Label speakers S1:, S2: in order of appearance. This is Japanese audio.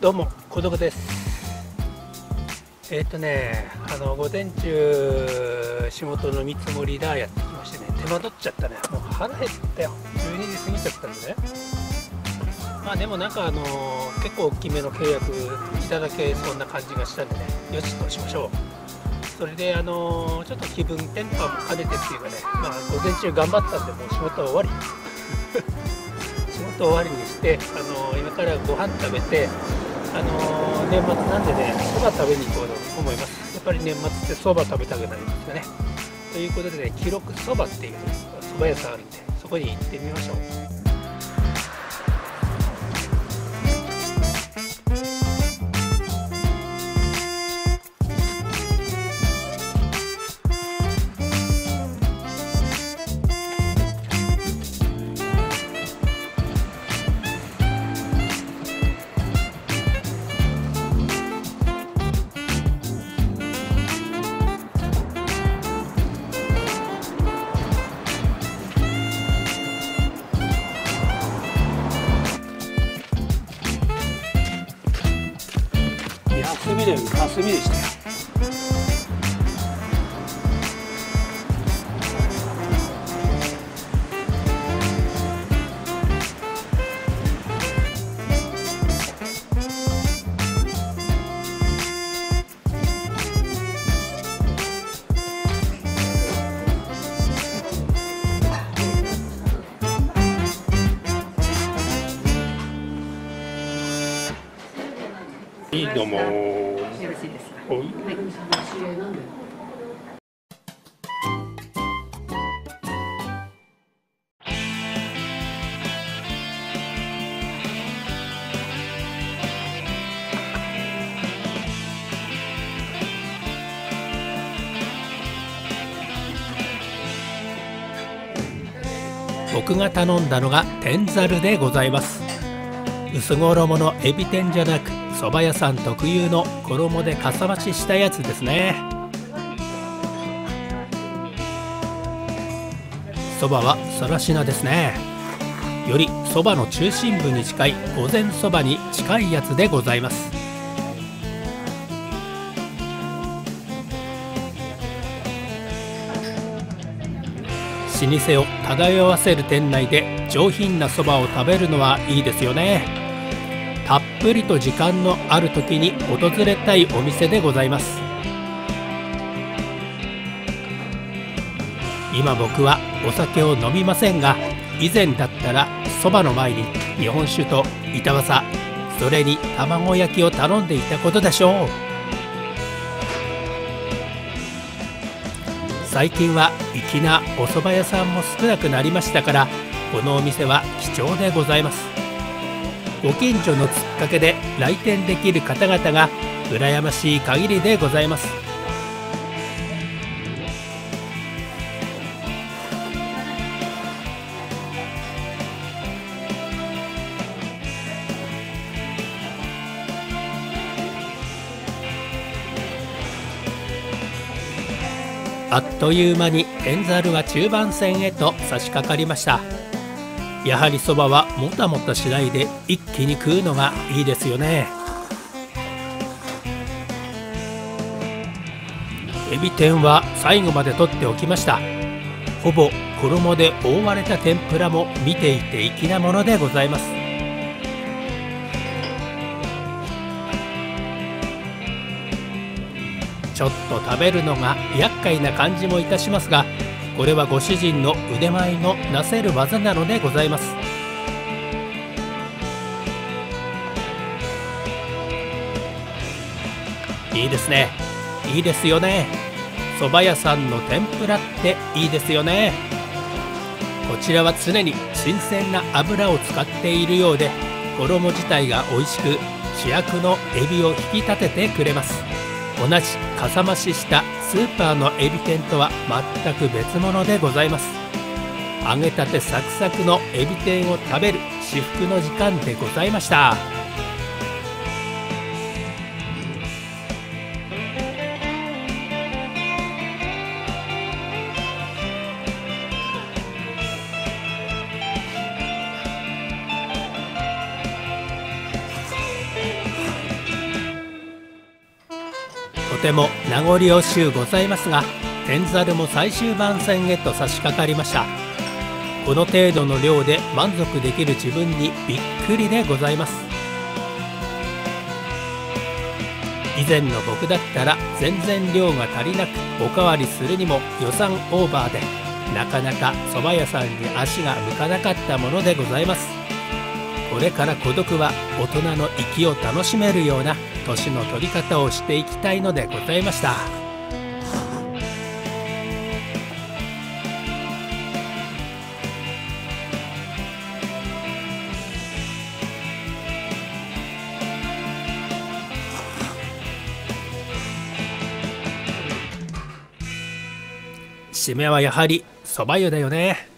S1: どうも孤独です。えっ、とねあの午前中仕事の見積もりだやってきましてね手間取っちゃったね。もう腹減ったよ。12時過ぎちゃったんでね。まあでもなんかあの結構大きめの契約いただけそんな感じがしたんでねよしとしましょう。それであのちょっと気分転換も兼ねてっていうかねまあ午前中頑張ったんでもう仕事は終わり。仕事終わりにしてあの今からご飯食べてあの年末なんでねそば食べに行こうと思います。やっぱり年末ってそば食べたくなりますよね。ということでね記録そばっていうそば屋さんあるんでそこに行ってみましょう。休みだよ休みでしたよいいどうも僕が頼んだのが天ざるでございます。薄衣のエビ天じゃなく蕎麦屋さん特有の衣でかさ増ししたやつですね。蕎麦はさらしなですね。より蕎麦の中心部に近い御前蕎麦に近いやつでございます。老舗を漂わせる店内で上品なそばを食べるのはいいですよね。たっぷりと時間のある時に訪れたいお店でございます。今僕はお酒を飲みませんが以前だったらそばの前に日本酒と板わさそれに卵焼きを頼んでいたことでしょう。最近は粋なお蕎麦屋さんも少なくなりましたからこのお店は貴重でございます。ご近所のつっかけで来店できる方々が羨ましい限りでございます。あっという間に天ざるは中盤戦へと差し掛かりました。やはりそばはもたもたしないで一気に食うのがいいですよね。エビ天は最後まで取っておきました。ほぼ衣で覆われた天ぷらも見ていて粋なものでございます。ちょっと食べるのが厄介な感じもいたしますがこれはご主人の腕前のなせる技なのでございます。いいですね。いいですよね。蕎麦屋さんの天ぷらっていいですよね。こちらは常に新鮮な油を使っているようで衣自体が美味しく主役のエビを引き立ててくれます。同じかさ増ししたスーパーのエビ天とは全く別物でございます。揚げたてサクサクのエビ天を食べる至福の時間でございました。とても名残惜しゅうございますが天猿も最終番線へと差し掛かりました。この程度の量で満足できる自分にびっくりでございます。以前の僕だったら全然量が足りなくおかわりするにも予算オーバーでなかなか蕎麦屋さんに足が向かなかったものでございます。これから孤独は大人の息を楽しめるような年の取り方をしていきたいのでございました。締めはやはり蕎麦湯だよね。